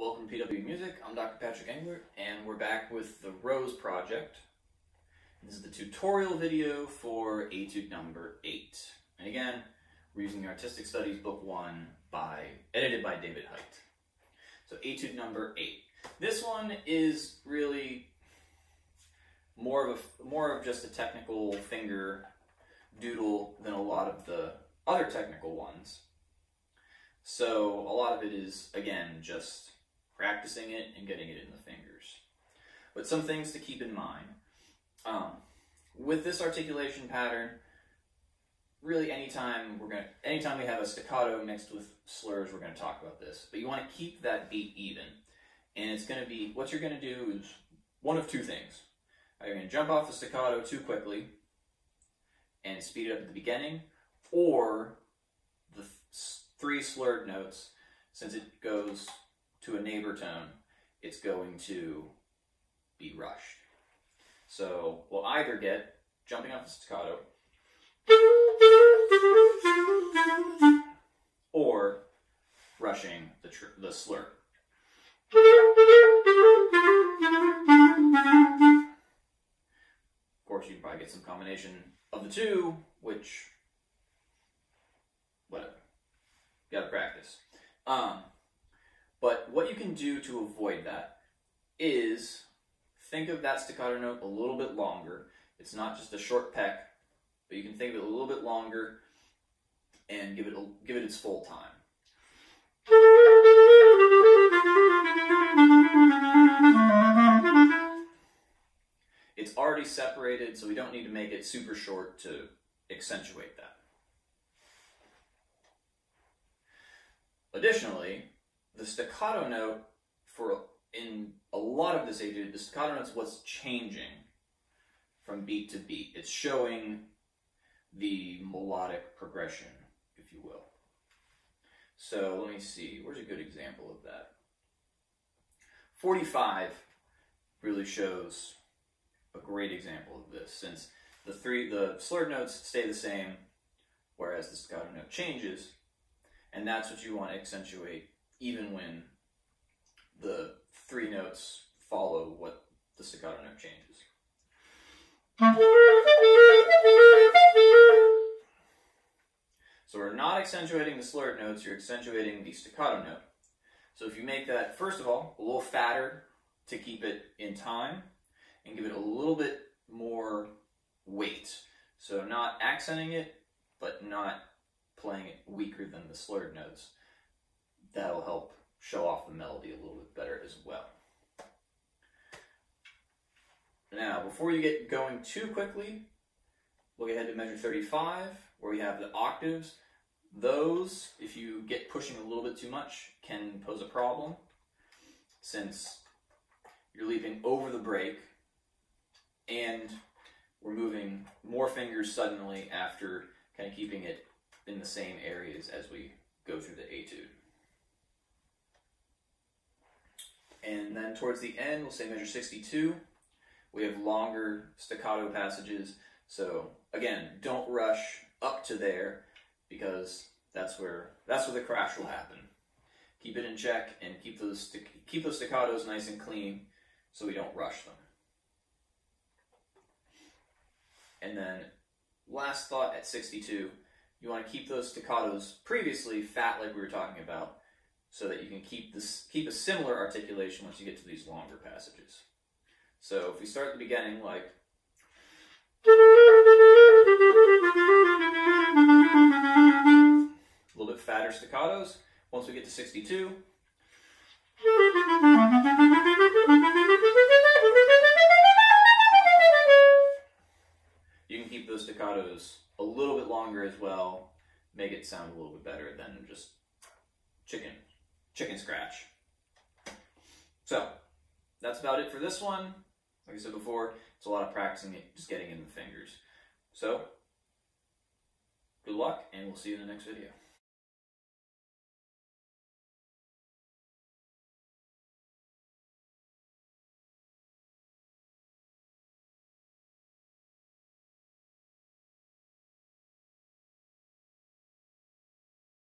Welcome to PWE Music. I'm Dr. Patrick Engler, and we're back with the Rose Project. This is the tutorial video for Etude number 8. And again, we're using the Artistic Studies Book 1 by edited by David Hite. So Etude number 8. This one is really more of a more of just a technical finger doodle than a lot of the other technical ones. So a lot of it is, again, just practicing it and getting it in the fingers. But some things to keep in mind. Um, with this articulation pattern, really anytime we're gonna anytime we have a staccato mixed with slurs, we're gonna talk about this. But you want to keep that beat even. And it's gonna be what you're gonna do is one of two things. You're gonna jump off the staccato too quickly and speed it up at the beginning, or the three slurred notes, since it goes to a neighbor tone, it's going to be rushed. So we'll either get jumping off the staccato or rushing the, the slur. Of course, you can probably get some combination of the two, which, whatever. You gotta practice. Um, but what you can do to avoid that is think of that staccato note a little bit longer. It's not just a short peck, but you can think of it a little bit longer and give it give it its full time. It's already separated, so we don't need to make it super short to accentuate that. Additionally, the staccato note for in a lot of this etude, the staccato note is what's changing from beat to beat. It's showing the melodic progression, if you will. So let me see, where's a good example of that? 45 really shows a great example of this, since the three the slurred notes stay the same, whereas the staccato note changes, and that's what you want to accentuate even when the three notes follow what the staccato note changes. So we're not accentuating the slurred notes, you're accentuating the staccato note. So if you make that, first of all, a little fatter to keep it in time, and give it a little bit more weight. So not accenting it, but not playing it weaker than the slurred notes that'll help show off the melody a little bit better as well. Now, before you get going too quickly, look ahead to measure 35, where we have the octaves. Those, if you get pushing a little bit too much, can pose a problem, since you're leaping over the break, and we're moving more fingers suddenly after kind of keeping it in the same areas as we go through the etude. And then towards the end, we'll say measure 62. We have longer staccato passages. So again, don't rush up to there because that's where that's where the crash will happen. Keep it in check and keep those keep those staccatos nice and clean so we don't rush them. And then last thought at 62, you want to keep those staccatos previously fat like we were talking about so that you can keep this keep a similar articulation once you get to these longer passages. So if we start at the beginning, like a little bit fatter staccatos. Once we get to 62, you can keep those staccatos a little bit longer as well, make it sound a little bit better than just chicken chicken scratch. So that's about it for this one. Like I said before, it's a lot of practicing it, just getting in the fingers. So good luck, and we'll see you in the next video.